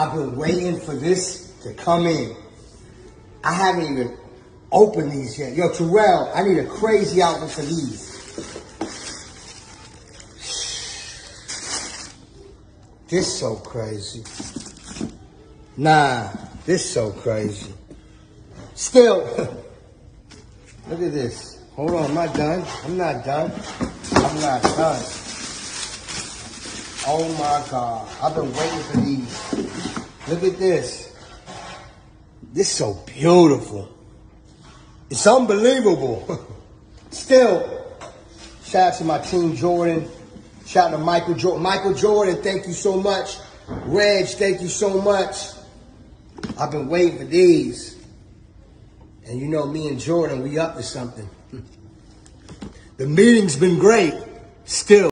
I've been waiting for this to come in. I haven't even opened these yet. Yo, Terrell, I need a crazy outfit for these. This so crazy. Nah, this so crazy. Still, look at this. Hold on, I'm not done. I'm not done. I'm not done. Oh my God. I've been waiting for these. Look at this. This is so beautiful. It's unbelievable. Still, shout out to my team Jordan. Shout out to Michael Jordan. Michael Jordan, thank you so much. Reg, thank you so much. I've been waiting for these. And you know, me and Jordan, we up to something. The meeting's been great. Still.